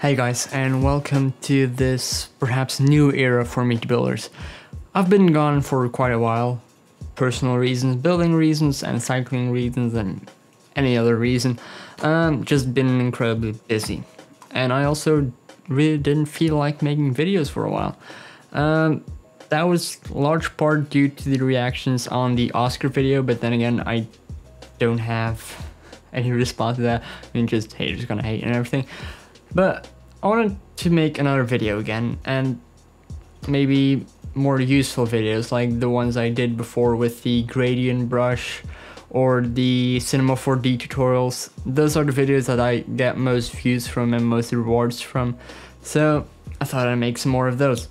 Hey guys, and welcome to this perhaps new era for Meet Builders. I've been gone for quite a while. Personal reasons, building reasons, and cycling reasons, and any other reason. Um, just been incredibly busy. And I also really didn't feel like making videos for a while. Um, that was large part due to the reactions on the Oscar video, but then again, I don't have any response to that. I mean, just haters gonna hate and everything. But I wanted to make another video again, and maybe more useful videos like the ones I did before with the gradient brush or the Cinema 4D tutorials. Those are the videos that I get most views from and most rewards from. So I thought I'd make some more of those.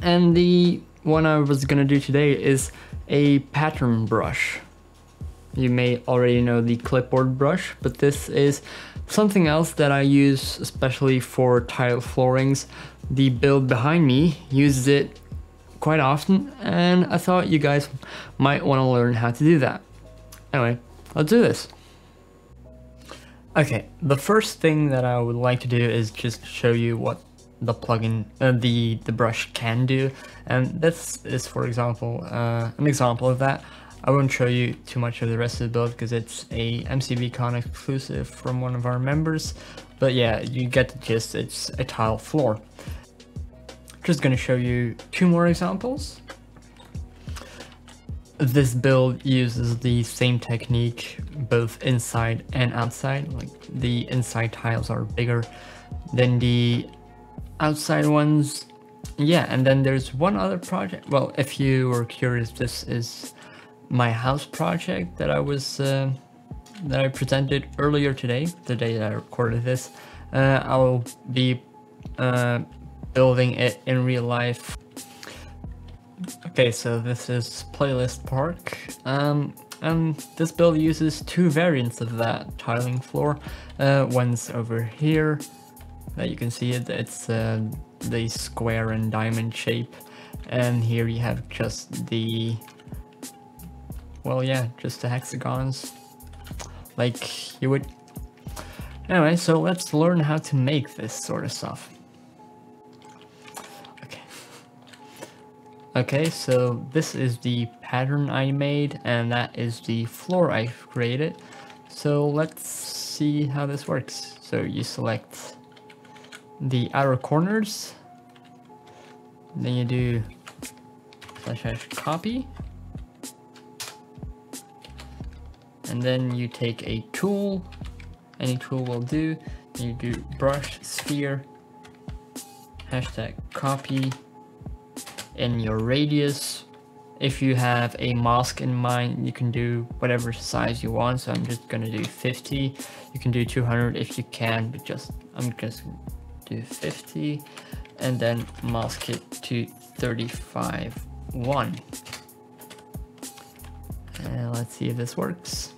And the one I was gonna do today is a pattern brush. You may already know the clipboard brush, but this is something else that I use especially for tile floorings. The build behind me uses it quite often and I thought you guys might want to learn how to do that. Anyway, let's do this. Okay, the first thing that I would like to do is just show you what the plugin, uh, the, the brush can do. And this is, for example, uh, an example of that. I won't show you too much of the rest of the build because it's a MCBCon exclusive from one of our members. But yeah, you get the gist, it's a tile floor. Just gonna show you two more examples. This build uses the same technique both inside and outside. Like the inside tiles are bigger than the outside ones. Yeah, and then there's one other project. Well, if you were curious, this is my house project that I was uh, that I presented earlier today, the day that I recorded this. Uh, I will be uh, building it in real life. Okay, so this is Playlist Park. Um, and this build uses two variants of that tiling floor. Uh, one's over here, that you can see it, it's uh, the square and diamond shape. And here you have just the, well yeah, just the hexagons, like you would. Anyway, so let's learn how to make this sort of stuff. Okay, Okay, so this is the pattern I made and that is the floor I've created. So let's see how this works. So you select the outer corners, then you do slash slash copy, and then you take a tool, any tool will do, you do brush sphere, hashtag copy, in your radius. If you have a mask in mind, you can do whatever size you want. So I'm just gonna do 50. You can do 200 if you can, but just I'm just do 50 and then mask it to 35 1. And let's see if this works.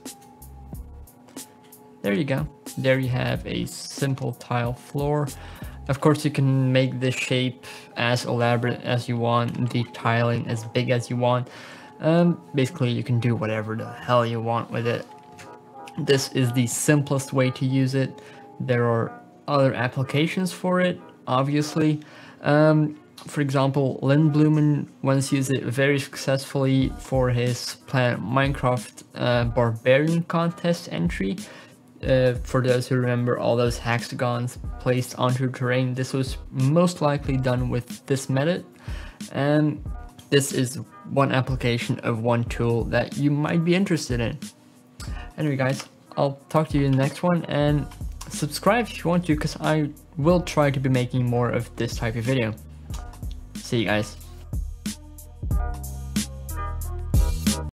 There you go. There you have a simple tile floor. Of course, you can make the shape as elaborate as you want, the tiling as big as you want. Um, basically, you can do whatever the hell you want with it. This is the simplest way to use it. There are other applications for it, obviously. Um, for example, Lynn Blumen once used it very successfully for his Planet Minecraft uh, Barbarian contest entry. Uh, for those who remember all those hexagons placed onto terrain, this was most likely done with this method. And this is one application of one tool that you might be interested in. Anyway guys, I'll talk to you in the next one and subscribe if you want to because I will try to be making more of this type of video. See you guys.